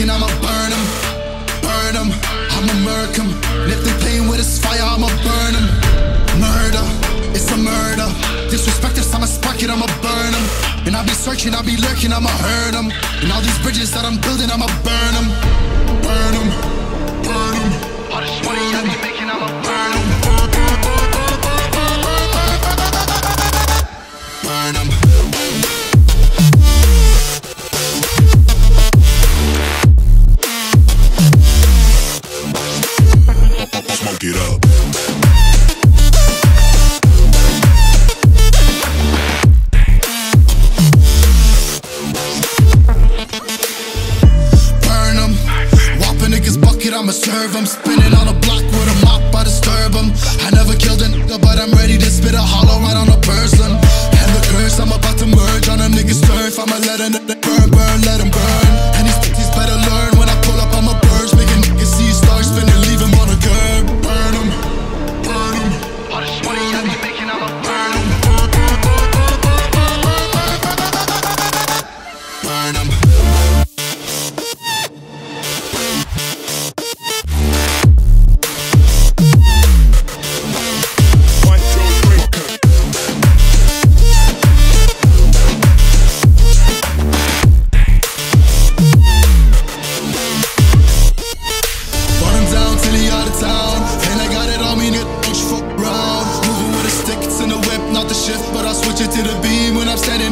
I'ma burn them, burn them. I'ma murk them. If they playing with this fire, I'ma burn them. Murder, it's a murder. Disrespect this, I'ma spark it, I'ma burn them. And I'll be searching, I'll be lurking, I'ma hurt them. And all these bridges that I'm building, I'ma burn them, burn them. Serve 'em. Spinning on a block town. And I got it on me, nigga, don't you fuck around. Moving with a stick, it's in the whip, not the shift. But I'll switch it to the beam when I'm standing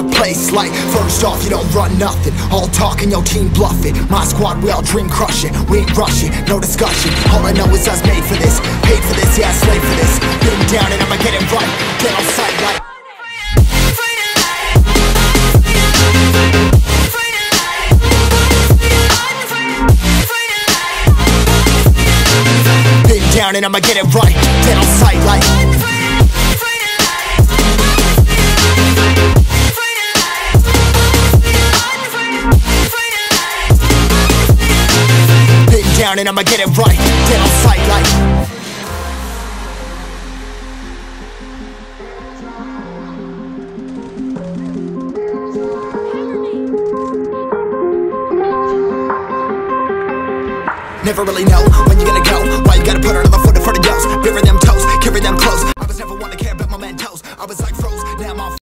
Of place. Like, first off, you don't run nothing. All talk and your team bluffing. My squad, we all dream crushing. We ain't rushing, no discussion. All I know is I was made for this. Paid for this, yeah, slave for this. Been down and I'ma get it right. Get on sight like. Down and I'ma get it right. Get on sight like. down and I'ma get it right. Dead on sight like. Never really know when you're gonna go Why you gotta put another foot in front of yours Bury them toes, carry them close I was never one to care about my man toes I was like froze, now I'm off